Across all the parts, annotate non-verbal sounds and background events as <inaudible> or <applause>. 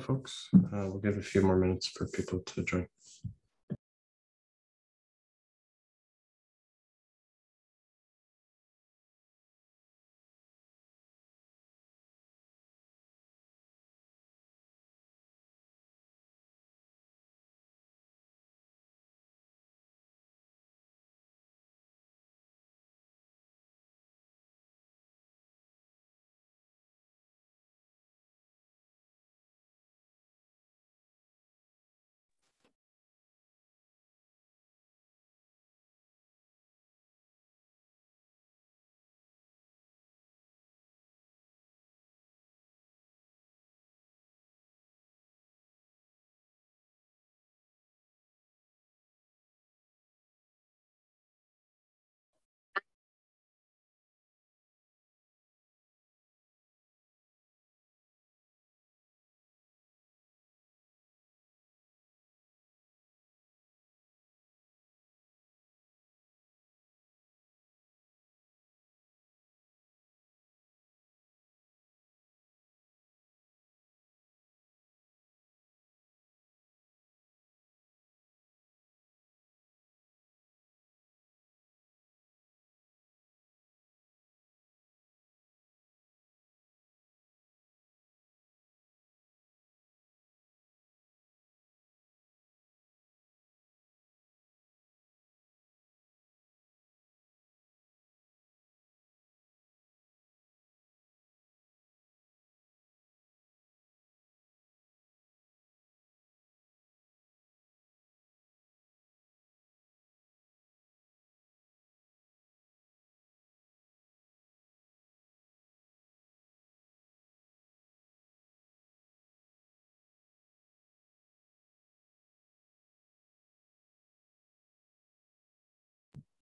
Folks. Uh, we'll give a few more minutes for people to join.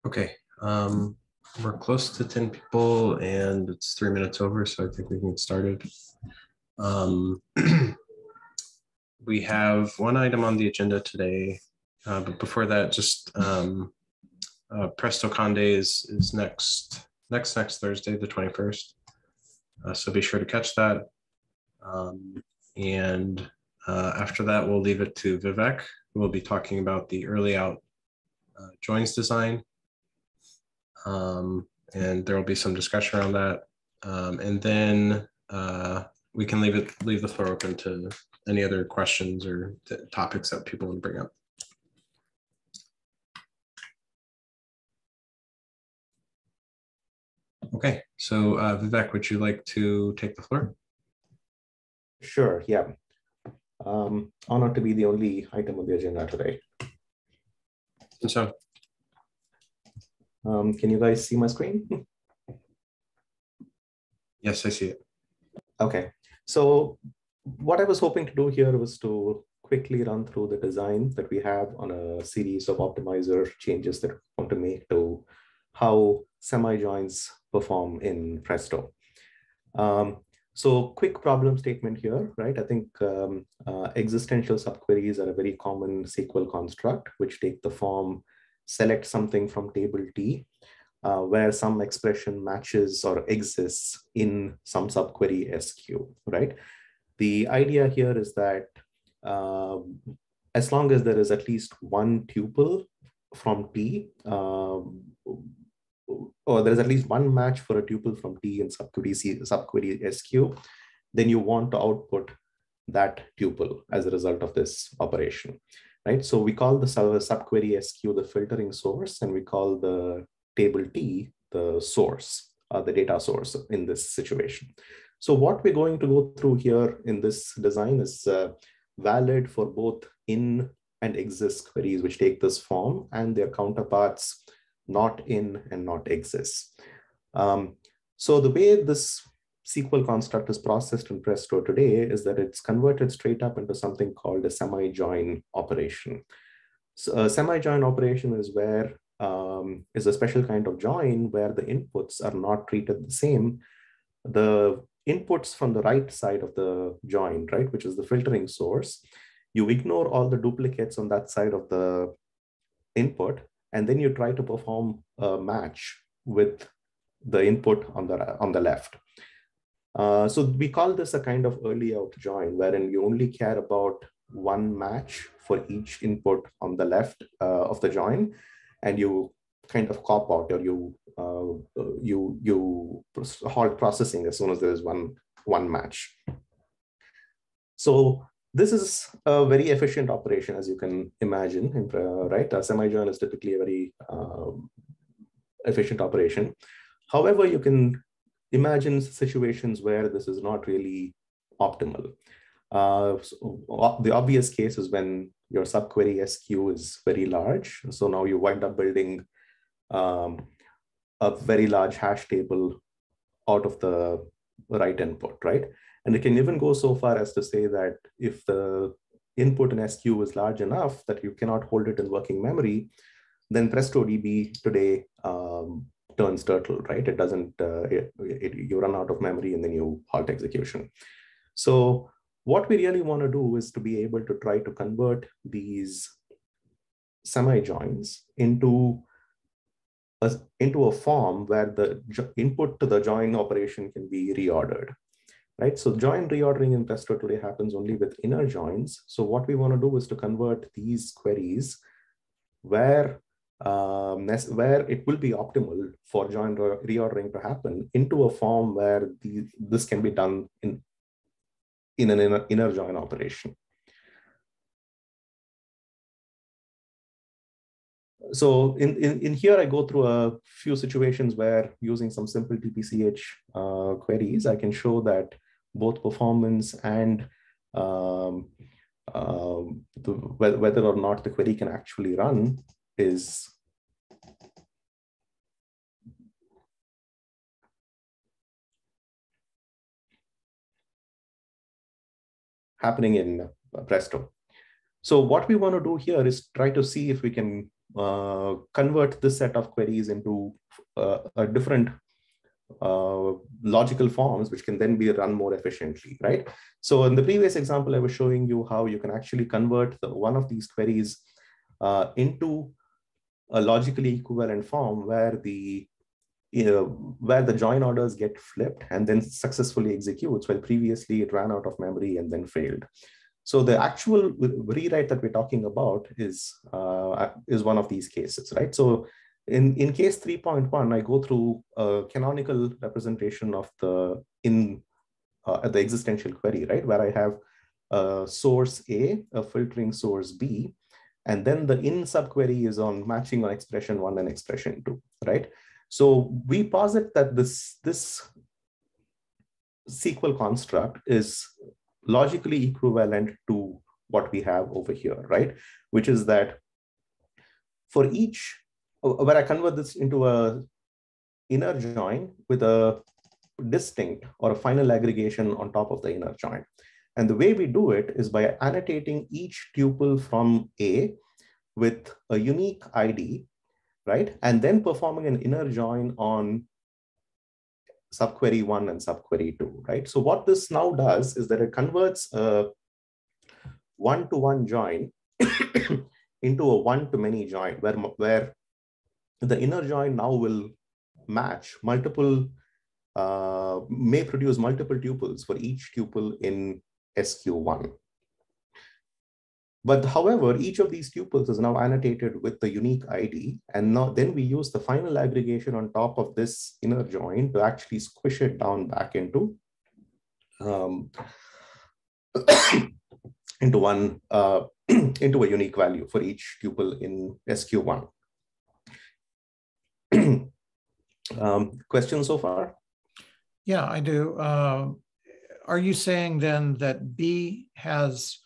Okay, um, we're close to 10 people and it's three minutes over, so I think we can get started. Um, <clears throat> we have one item on the agenda today, uh, but before that, just um, uh, PrestoCon Day is, is next, next, next Thursday, the 21st. Uh, so be sure to catch that. Um, and uh, after that, we'll leave it to Vivek, who will be talking about the early out uh, joins design um, and there will be some discussion around that. Um, and then uh, we can leave it leave the floor open to any other questions or topics that people want to bring up. Okay, so uh, Vivek, would you like to take the floor? Sure, yeah. Um, honored to be the only item on the agenda today. And so um, can you guys see my screen? Yes, I see it. Okay. So what I was hoping to do here was to quickly run through the design that we have on a series of optimizer changes that we want to make to how semi-joins perform in Presto. Um, so quick problem statement here, right? I think um, uh, existential subqueries are a very common SQL construct, which take the form select something from table T, uh, where some expression matches or exists in some subquery SQ, right? The idea here is that um, as long as there is at least one tuple from T, um, or there is at least one match for a tuple from T in subquery, subquery SQ, then you want to output that tuple as a result of this operation right? So we call the subquery SQ the filtering source, and we call the table T the source, uh, the data source in this situation. So what we're going to go through here in this design is uh, valid for both in and exist queries, which take this form, and their counterparts not in and not exist. Um, so the way this SQL construct is processed in Presto today is that it's converted straight up into something called a semi-join operation. So a semi-join operation is where um, is a special kind of join where the inputs are not treated the same. The inputs from the right side of the join, right, which is the filtering source, you ignore all the duplicates on that side of the input, and then you try to perform a match with the input on the on the left. Uh, so we call this a kind of early out join, wherein you only care about one match for each input on the left uh, of the join, and you kind of cop out or you uh, you you halt processing as soon as there is one one match. So this is a very efficient operation, as you can imagine, right? A semi-join is typically a very um, efficient operation. However, you can imagine situations where this is not really optimal. Uh, so the obvious case is when your subquery SQ is very large. So now you wind up building um, a very large hash table out of the right input, right? And it can even go so far as to say that if the input in SQ is large enough that you cannot hold it in working memory, then PrestoDB today um, turns turtle, right? It doesn't, uh, it, it, you run out of memory and then you halt execution. So what we really want to do is to be able to try to convert these semi-joins into a, into a form where the input to the join operation can be reordered, right? So join reordering in Presto today happens only with inner joins. So what we want to do is to convert these queries where um, where it will be optimal for join reordering to happen into a form where the, this can be done in, in an inner, inner join operation. so in, in, in here, I go through a few situations where using some simple TPCH uh, queries, I can show that both performance and um, uh, the, whether or not the query can actually run is happening in Presto. So what we want to do here is try to see if we can uh, convert this set of queries into uh, a different uh, logical forms, which can then be run more efficiently, right? So in the previous example, I was showing you how you can actually convert the, one of these queries uh, into a logically equivalent form where the you know, where the join orders get flipped and then successfully executes, while previously it ran out of memory and then failed. So the actual rewrite that we're talking about is, uh, is one of these cases, right? So in, in case 3.1, I go through a canonical representation of the in uh, the existential query, right? Where I have a source A, a filtering source B, and then the in subquery is on matching on expression one and expression two, right? So we posit that this, this SQL construct is logically equivalent to what we have over here, right? Which is that for each, uh, where I convert this into a inner join with a distinct or a final aggregation on top of the inner join. And the way we do it is by annotating each tuple from A with a unique ID, right? And then performing an inner join on subquery one and subquery two, right? So what this now does is that it converts a one-to-one join <coughs> into a one-to-many join where, where the inner join now will match multiple, uh, may produce multiple tuples for each tuple in SQ1. But however, each of these tuples is now annotated with the unique ID. And now then we use the final aggregation on top of this inner join to actually squish it down back into, um, <coughs> into one, uh, <clears throat> into a unique value for each tuple in SQ1. <clears throat> um, questions so far? Yeah, I do. Uh, are you saying then that B has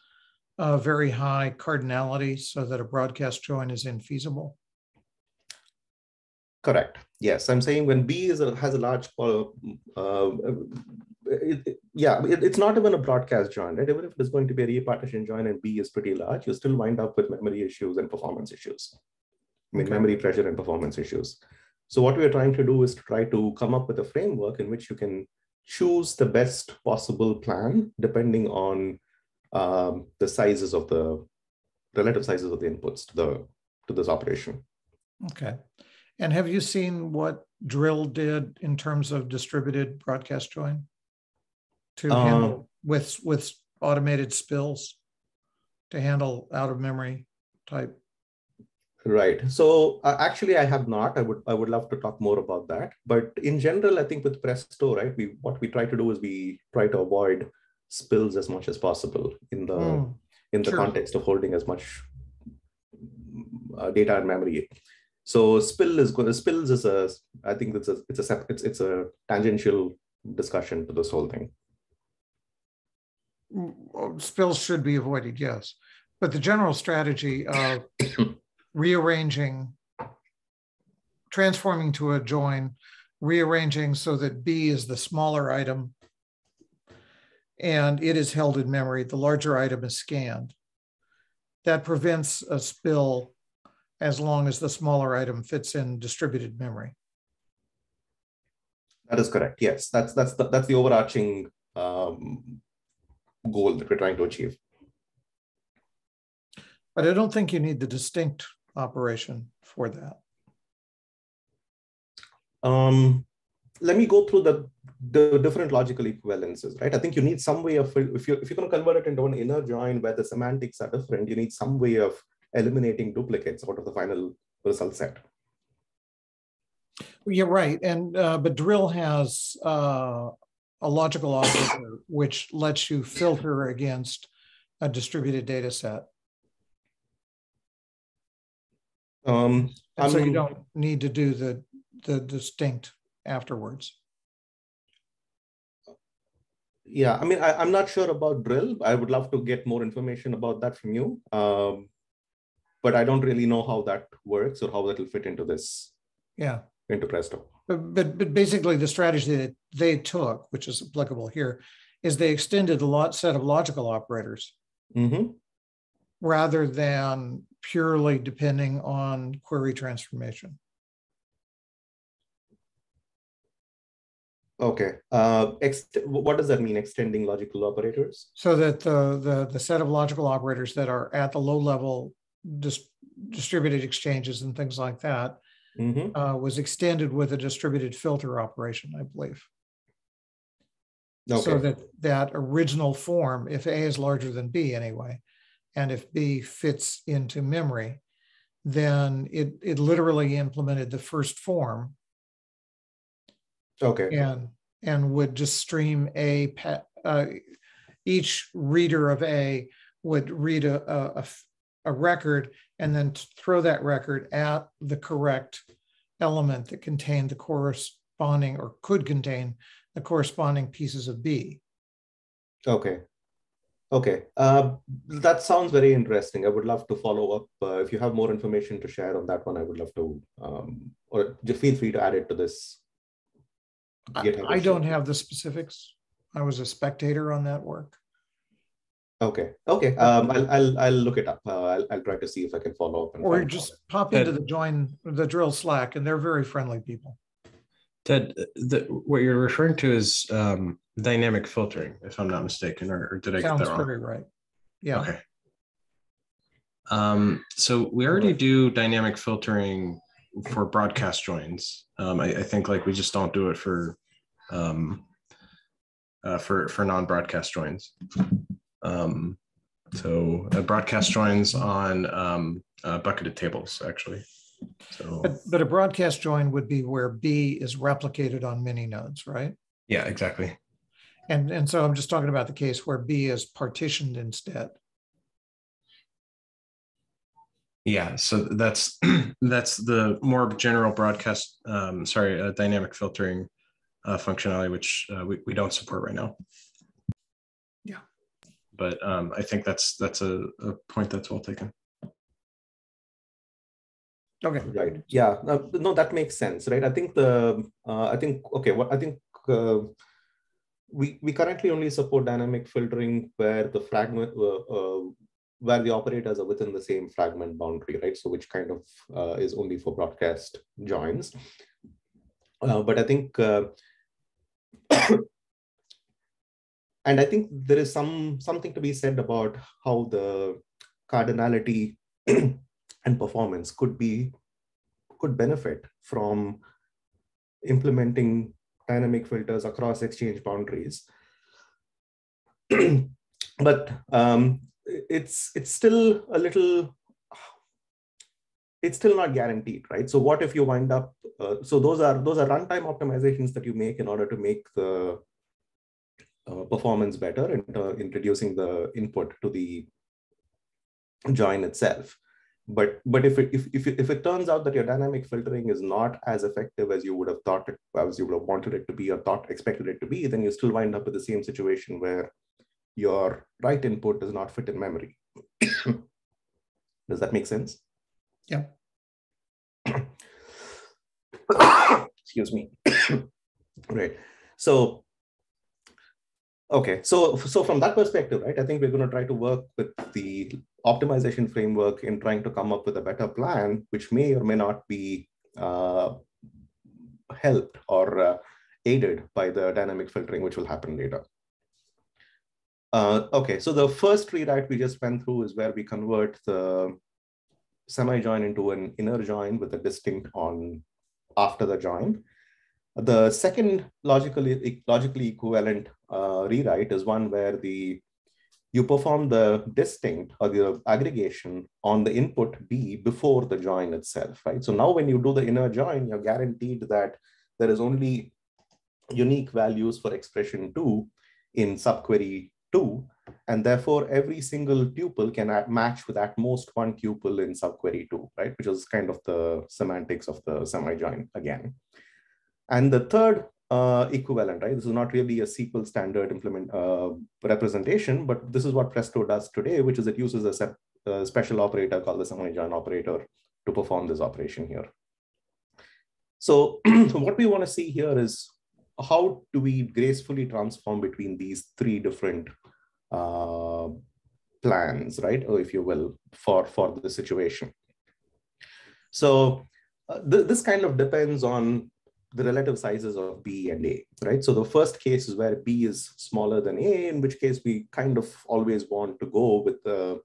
a very high cardinality so that a broadcast join is infeasible? Correct. Yes, I'm saying when B is a, has a large, uh, uh, it, it, yeah, it, it's not even a broadcast join, right? Even if it's going to be a repartition join and B is pretty large, you still wind up with memory issues and performance issues. I mean, okay. memory pressure and performance issues. So what we're trying to do is to try to come up with a framework in which you can choose the best possible plan depending on um, the sizes of the relative sizes of the inputs to the to this operation. Okay. And have you seen what Drill did in terms of distributed broadcast join? to Um, handle with with automated spills to handle out of memory type. Right. So uh, actually, I have not. I would I would love to talk more about that. But in general, I think with Presto, right, we what we try to do is we try to avoid spills as much as possible in the Hmm, in the sure. context of holding as much uh, data and memory. So spill is going. Spills is a. I think it's a. It's a. sep- It's it's a tangential discussion to this whole thing. Mm, Spills should be avoided, yes. But the general strategy of <coughs> rearranging, transforming to a join, rearranging so that B is the smaller item and it is held in memory, the larger item is scanned. That prevents a spill as long as the smaller item fits in distributed memory. That is correct. Yes, that's that's the, that's the overarching um, goal that we're trying to achieve. But I don't think you need the distinct operation for that. Um, let me go through the, the different logical equivalences, right? I think you need some way of, if you're, if you're going to convert it into an inner join where the semantics are different, you need some way of eliminating duplicates out of the final result set. You're right, and uh, but drill has uh, a logical operator which lets you filter against a distributed data set, Um, so you don't need to do the the distinct afterwards. yeah, I mean, I, I'm not sure about drill. I would love to get more information about that from you. Um, but I don't really know how that works or how that will fit into this, Yeah, into Presto. but but, but basically the strategy that they took, which is applicable here, is they extended a lot set of logical operators Mhm. Rather than purely depending on query transformation. Okay. Uh, what does that mean, extending logical operators? So that the, the, the set of logical operators that are at the low level dis- distributed exchanges and things like that Mhm. uh, was extended with a distributed filter operation, I believe. Okay. So that that original form, if A is larger than B anyway, and if B fits into memory, then it, it literally implemented the first form Okay. and and would just stream a uh, each reader of a would read a, a, a record and then throw that record at the correct element that contained the corresponding or could contain the corresponding pieces of B. Okay. Okay. Uh, that sounds very interesting. I would love to follow up. Uh, if you have more information to share on that one, I would love to, um, or just feel free to add it to this. I, GitHub I issue. don't have the specifics. I was a spectator on that work. Okay. Okay. Um, I'll, I'll, I'll look it up. Uh, I'll, I'll try to see if I can follow up. and Or just pop into the join the drill Slack, and they're very friendly people. Ted, the, what you're referring to is um, dynamic filtering, if I'm not mistaken, or, or did I get Sounds that wrong? very right. Yeah. Okay. Um, so we already do dynamic filtering for broadcast joins. Um, I, I think like we just don't do it for um, uh, for for non-broadcast joins. Um, so uh, broadcast joins on um, uh, bucketed tables actually. So But, but a broadcast join would be where B is replicated on many nodes, right? yeah, exactly. And, and so I'm just talking about the case where B is partitioned instead. Yeah, so that's <clears throat> that's the more general broadcast. Um, sorry, uh, dynamic filtering uh, functionality, which uh, we, we don't support right now. Yeah. but um, I think that's that's a, a point that's well taken. Okay. Right. Yeah. No, no, that makes sense, right? I think the uh, I think okay. What I think uh, we we currently only support dynamic filtering where the fragment uh, uh, where the operators are within the same fragment boundary, right? So which kind of uh, is only for broadcast joins. Uh, but I think. <coughs> And I think there is some something to be said about how the cardinality and performance could be could benefit from implementing dynamic filters across exchange boundaries <clears throat> but um, it's it's still a little it's still not guaranteed, right? So what if you wind up? Uh, so those are those are runtime optimizations that you make in order to make the uh, performance better and uh, introducing the input to the join itself. But but if it if if it, if it turns out that your dynamic filtering is not as effective as you would have thought it as you would have wanted it to be or thought expected it to be, then you still wind up with the same situation where your right input does not fit in memory. does that make sense? Yeah. <coughs> Excuse me. <coughs> right. So, okay. So, so from that perspective, right, I think we're going to try to work with the optimization framework in trying to come up with a better plan, which may or may not be uh, helped or uh, aided by the dynamic filtering, which will happen later. Uh, okay, so the first rewrite we just went through is where we convert the semi-join into an inner join with a distinct on after the join. The second logically, logically equivalent uh, rewrite is one where the you perform the distinct or the aggregation on the input B before the join itself, right? So now when you do the inner join, you're guaranteed that there is only unique values for expression two in subquery two, and therefore every single tuple can match with at most one tuple in subquery two, right? Which is kind of the semantics of the semi-join again. And the third uh, equivalent, right? This is not really a SQL standard implement uh, representation, but this is what Presto does today, which is it uses a, a special operator called the semi-join operator to perform this operation here. So <clears throat> what we want to see here is how do we gracefully transform between these three different uh, plans, right? Or if you will, for, for the situation. So uh, th this kind of depends on the relative sizes of B and A, right? So the first case is where B is smaller than A, in which case we kind of always want to go with the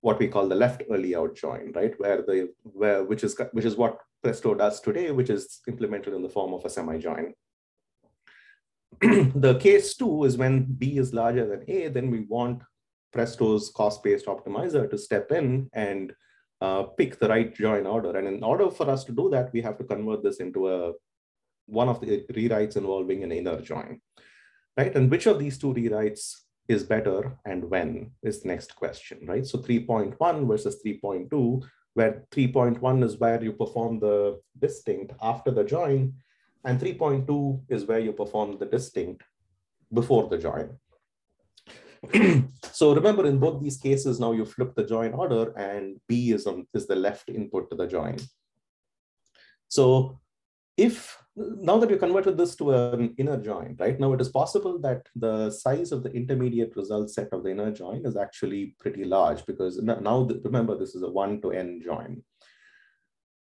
what we call the left early out join, right? Where the where which is which is what Presto does today, which is implemented in the form of a semi-join. <clears throat> the case two is when B is larger than A, then we want Presto's cost-based optimizer to step in and uh, pick the right join order. And in order for us to do that, we have to convert this into a one of the rewrites involving an inner join, right? And which of these two rewrites is better and when is the next question, right? So 3.1 versus 3.2, where 3.1 is where you perform the distinct after the join, and 3.2 is where you perform the distinct before the join. <clears throat> so remember in both these cases, now you flip the join order and B is, on, is the left input to the join. So if now that you converted this to an inner join, right now it is possible that the size of the intermediate result set of the inner join is actually pretty large because now remember this is a one to n join.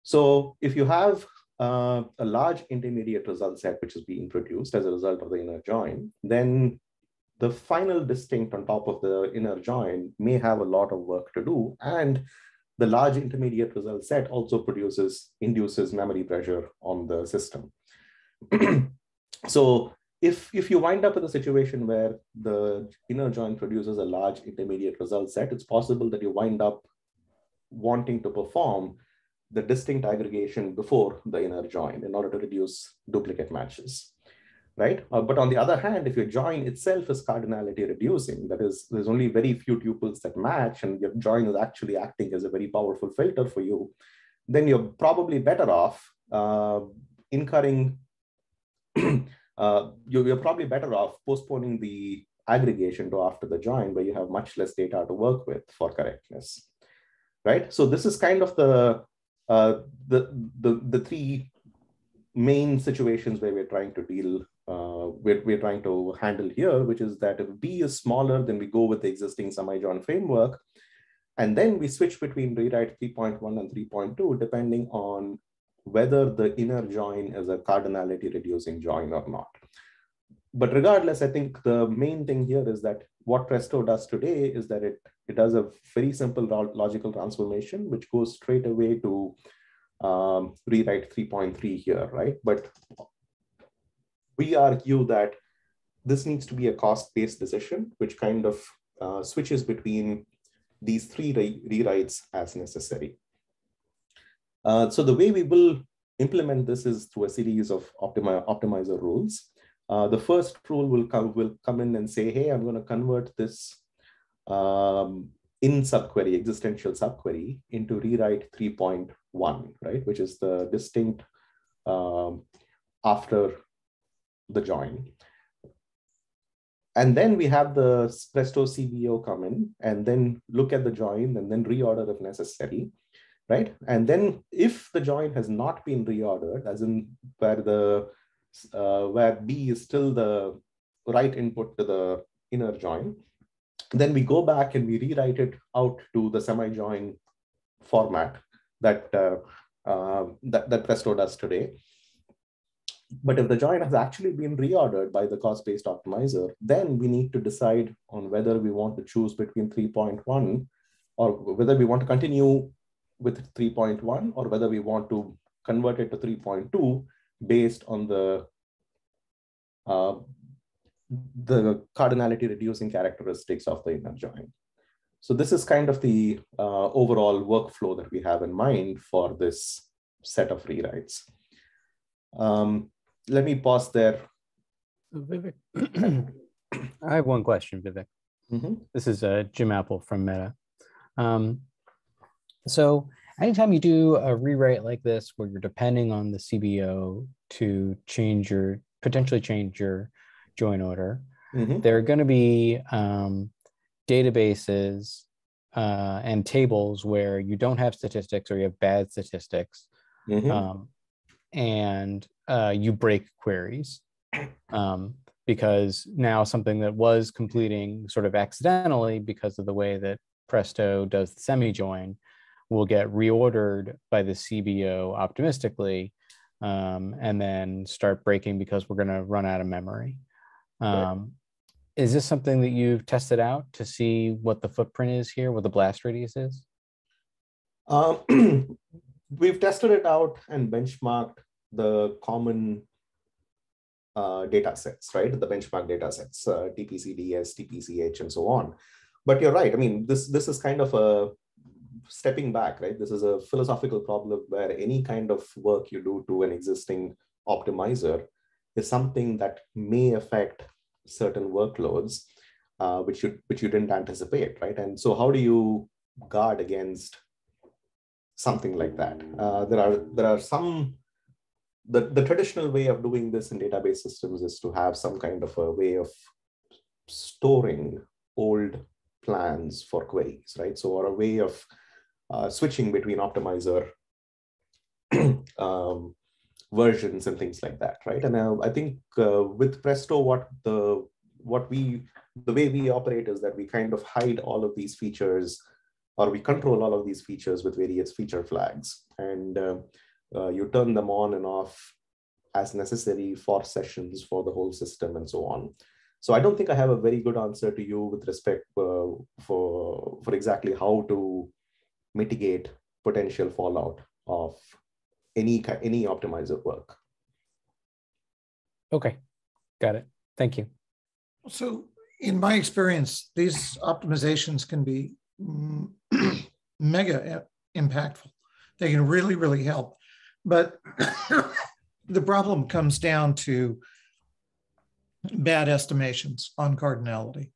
So if you have uh, a large intermediate result set which is being produced as a result of the inner join, then the final distinct on top of the inner join may have a lot of work to do. And the large intermediate result set also produces, induces memory pressure on the system. <clears throat> so if, if you wind up with a situation where the inner join produces a large intermediate result set, it's possible that you wind up wanting to perform the distinct aggregation before the inner join in order to reduce duplicate matches, right? Uh, but on the other hand, if your join itself is cardinality reducing, that is, there's only very few tuples that match and your join is actually acting as a very powerful filter for you, then you're probably better off uh, incurring, <clears throat> uh, you're, probably better off postponing the aggregation to after the join where you have much less data to work with for correctness, right? So this is kind of the uh, the, the, the three main situations where we're trying to deal, uh, we're, we're trying to handle here, which is that if B is smaller, then we go with the existing semi-join framework. And then we switch between rewrite 3.1 and 3.2, depending on whether the inner join is a cardinality reducing join or not. But regardless, I think the main thing here is that what Presto does today is that it, it does a very simple logical transformation, which goes straight away to um, rewrite 3.3 here, right? But we argue that this needs to be a cost-based decision, which kind of uh, switches between these three re rewrites as necessary. Uh, so the way we will implement this is through a series of optimi optimizer rules. Uh, the first rule will come, will come in and say, hey, I'm going to convert this um, in subquery, existential subquery, into rewrite 3.1, right, which is the distinct um, after the join. And then we have the Presto CBO come in and then look at the join and then reorder if necessary right? And then if the join has not been reordered, as in where the uh, where B is still the right input to the inner join, then we go back and we rewrite it out to the semi-join format that, uh, uh, that, that Presto does today. But if the join has actually been reordered by the cost-based optimizer, then we need to decide on whether we want to choose between 3.1 or whether we want to continue with 3.1 or whether we want to convert it to 3.2 based on the uh, the cardinality reducing characteristics of the inner join. So this is kind of the uh, overall workflow that we have in mind for this set of rewrites. Um, let me pause there. Vivek, <clears throat> I have one question, Vivek. Mm -hmm. This is uh, Jim Apple from Meta. Um, so anytime you do a rewrite like this, where you're depending on the CBO to change your, potentially change your join order, mm-hmm. there are going to be um, databases uh, and tables where you don't have statistics or you have bad statistics. Mm-hmm. Um, and uh, you break queries <clears throat> um, because now something that was completing sort of accidentally because of the way that Presto does the semi join will get reordered by the CBO optimistically um, and then start breaking because we're going to run out of memory. Um, right. Is this something that you've tested out to see what the footprint is here, what the blast radius is? Um, <clears throat> we've tested it out and benchmarked the common uh, data sets, right? The benchmark data sets, uh, TPCDS, TPCH, and so on. But you're right. I mean, this this is kind of a stepping back, right? This is a philosophical problem where any kind of work you do to an existing optimizer is something that may affect certain workloads, uh, which you which you didn't anticipate, right? And so, how do you guard against something like that? Uh, there are there are some the, the traditional way of doing this in database systems is to have some kind of a way of storing old plans for queries, right? So, or a way of uh, switching between optimizer <clears throat> um, versions and things like that, right? And uh, I think uh, with Presto, what the what we the way we operate is that we kind of hide all of these features, or we control all of these features with various feature flags, and uh, uh, you turn them on and off as necessary for sessions for the whole system and so on. So I don't think I have a very good answer to you with respect uh, for for exactly how to mitigate potential fallout of any any optimizer work. Okay, got it. Thank you. So, in my experience, these optimizations can be <clears throat> mega impactful. They can really, really help. But <coughs> the problem comes down to bad estimations on cardinality,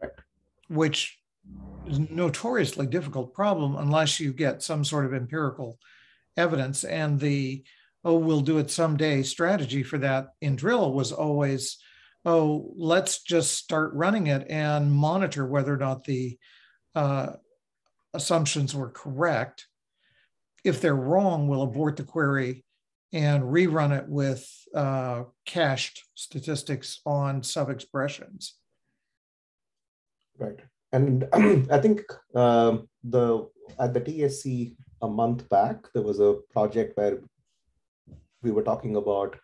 Correct. which is a notoriously difficult problem unless you get some sort of empirical evidence. And the, oh, we'll do it someday strategy for that in drill was always, oh, let's just start running it and monitor whether or not the uh, assumptions were correct. If they're wrong, we'll abort the query and rerun it with uh, cached statistics on sub expressions. Right. And <clears throat> I think uh, the at the TSC a month back, there was a project where we were talking about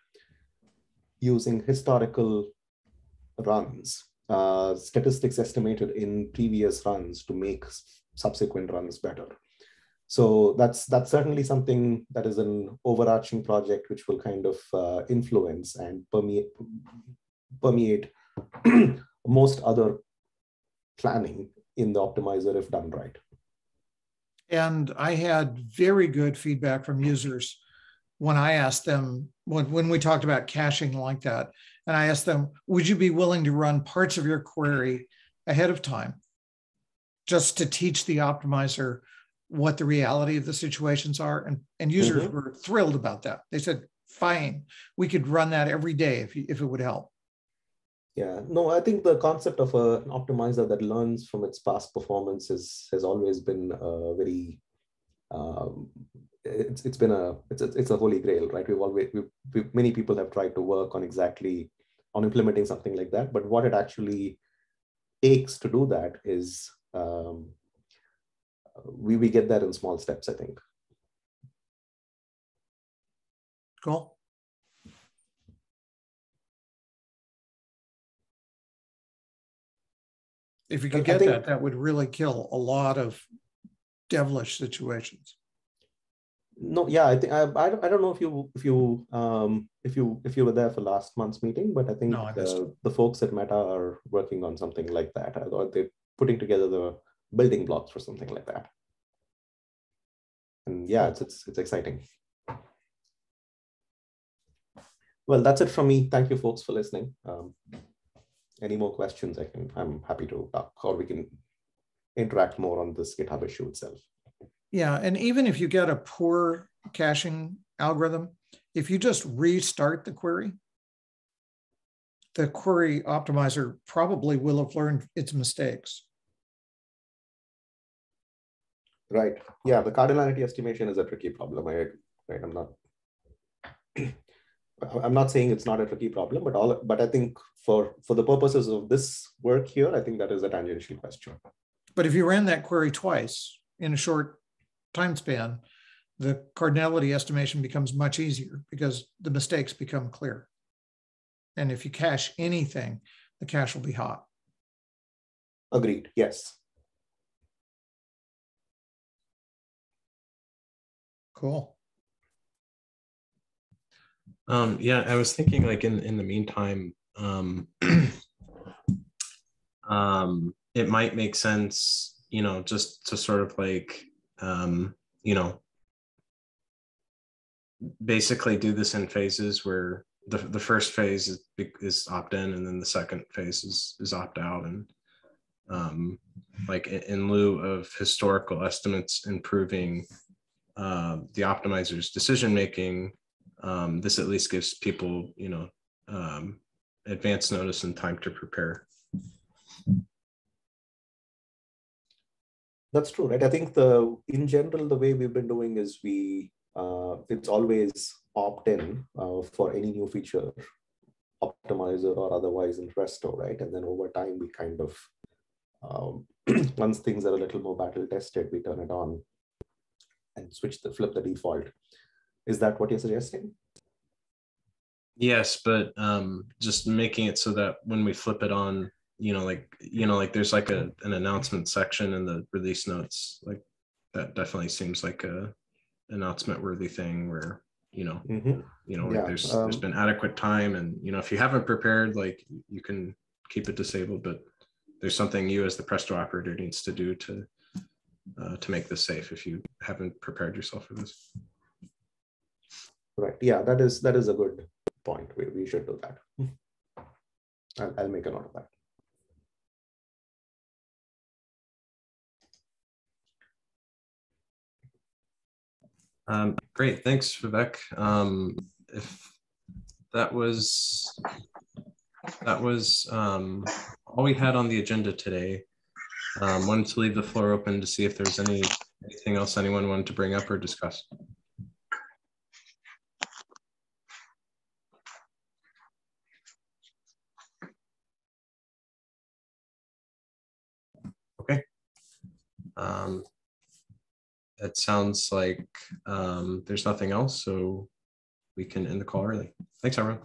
using historical runs, uh, statistics estimated in previous runs to make subsequent runs better. So that's that's certainly something that is an overarching project which will kind of uh, influence and permeate permeate <clears throat> most other planning in the optimizer if done right. And I had very good feedback from users when I asked them, when, when we talked about caching like that, and I asked them, would you be willing to run parts of your query ahead of time just to teach the optimizer what the reality of the situations are? And, and users mm-hmm. were thrilled about that. They said, fine, we could run that every day if, if it would help. Yeah, no, I think the concept of a, an optimizer that learns from its past performance is, has always been a very, um, it's, it's been a, it's a, it's a holy grail, right? We've always, we've, we've, many people have tried to work on exactly, on implementing something like that, but what it actually takes to do that is, um, we, we get that in small steps, I think. Cool. If you could get think, that, that would really kill a lot of devilish situations. No, yeah, I think I, I, don't, I don't know if you if you um if you if you were there for last month's meeting, but I think no, the, the folks at Meta are working on something like that. Or they're putting together the building blocks for something like that. And yeah, it's it's it's exciting. Well, that's it from me. Thank you, folks, for listening. Um, any more questions, I can, I'm happy to talk or we can interact more on this GitHub issue itself. Yeah, and even if you get a poor caching algorithm, if you just restart the query, the query optimizer probably will have learned its mistakes. Right. Yeah, the cardinality estimation is a tricky problem. I right. I'm not <clears throat> I'm not saying it's not a tricky problem, but all but I think for for the purposes of this work here, I think that is a tangential question. But if you ran that query twice in a short time span, the cardinality estimation becomes much easier because the mistakes become clear. And if you cache anything, the cache will be hot. Agreed. Yes. Cool. Um, yeah, I was thinking like in in the meantime, um, <clears throat> um, it might make sense, you know, just to sort of like, um, you know, basically do this in phases where the, the first phase is, is opt in and then the second phase is, is opt out and um, like in, in lieu of historical estimates improving uh, the optimizer's decision making um, this at least gives people, you know, um, advance notice and time to prepare. That's true, right? I think the in general the way we've been doing is we uh, it's always opt in uh, for any new feature, optimizer or otherwise in Presto, right? And then over time we kind of um, <clears throat> once things are a little more battle tested, we turn it on and switch the flip the default. Is that what you're suggesting? Yes, but um, just making it so that when we flip it on, you know, like you know, like there's like a an announcement section in the release notes. Like that definitely seems like a announcement worthy thing where you know, mm-hmm. you know, yeah. like there's um, there's been adequate time, and you know, if you haven't prepared, like you can keep it disabled, but there's something you as the Presto operator needs to do to uh, to make this safe if you haven't prepared yourself for this. Right. Yeah, that is that is a good point. We, we should do that. I'll, I'll make a note of that. Um, great, thanks, Vivek. Um, if that was that was um, all we had on the agenda today. Um, wanted to leave the floor open to see if there's any anything else anyone wanted to bring up or discuss. Okay. Um, it sounds like um, there's nothing else, so we can end the call early. Thanks, everyone.